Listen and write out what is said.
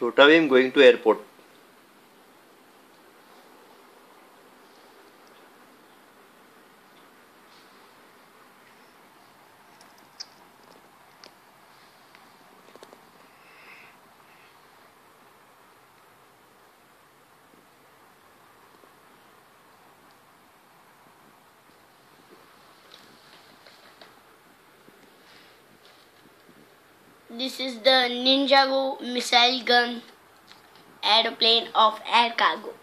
Chota Bheem going to airport. This is the Ninjago missile gun aeroplane of air cargo.